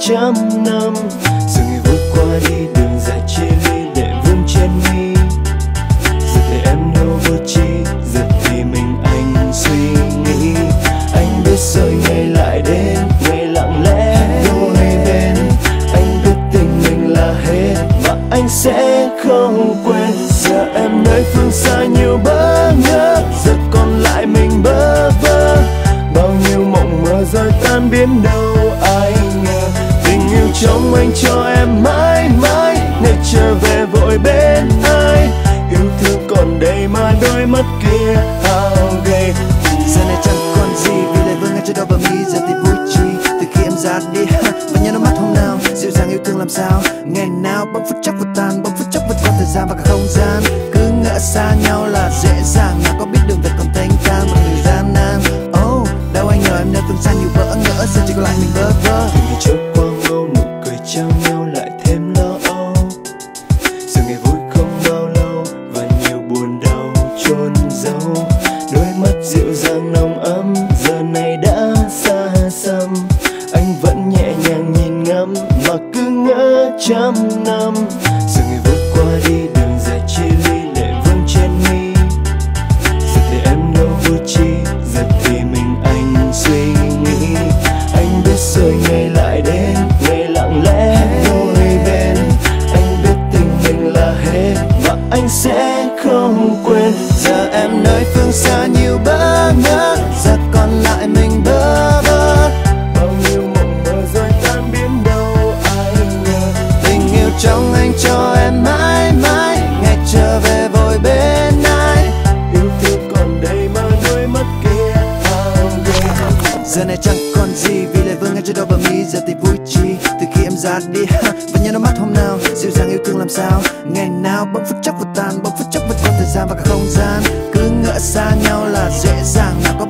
trăm năm. Giờ ngày vượt qua đi, đường dài chia ly lệ vương trên mi Giờ thì em đâu vô chi Giờ thì mình anh suy nghĩ. Anh biết rồi, ngày lại đến, Ngày lặng lẽ. Vô hay bên Anh biết tình mình là hết. Và anh sẽ không quên, Giờ em nơi phương xa nhiều bỡ ngỡ Giờ còn lại mình bơ vơ. Bao nhiêu mộng mơ rơi tan biến đâu trong anh cho em mãi mãi ngày trở về vội bên ai. Yêu thương còn đây mà đôi mắt kia hao gầy. Giờ này chẳng còn gì, vì lời vương ngay cho đó bờ mi. Giờ thì vui chi, từ khi em ra đi và nhớ đôi mắt hôm nào, dịu dàng yêu thương làm sao. Ngày nào bỗng phút chốc vụt tan bỗng phút chốc vượt qua thời gian và cả không gian. Cứ ngỡ xa nhau là dễ dàng mà có biết đường về còn thanh thang. Một người gian nan oh đâu anh ngờ em nơi phương xa nhiều bỡ ngỡ. Giờ chỉ còn lại mình trăm năm. Giờ ngày vượt qua đi đường dài chia ly lệ vương trên mi. Giờ thì em đâu vô chi giờ thì mình anh suy nghĩ. Anh biết rồi ngày lại đến ngày lặng lẽ. Đôi bên, anh biết tình mình là hết. Và anh sẽ không quên, giờ em nơi phương xa. Trong anh cho em mãi mãi. Ngày trở về vội bên ai. Yêu thương còn đây mà đôi mất kia giờ này chẳng còn gì vì lời vương ngay trên đó bờ mi. Giờ thì vui chi từ khi em ra đi và nhớ nó mắt hôm nào, dịu dàng yêu thương làm sao. Ngày nào bỗng phút chốc vụt tan bỗng phút chốc vượt qua thời gian. Và cả không gian cứ ngỡ xa nhau là dễ dàng. Nào có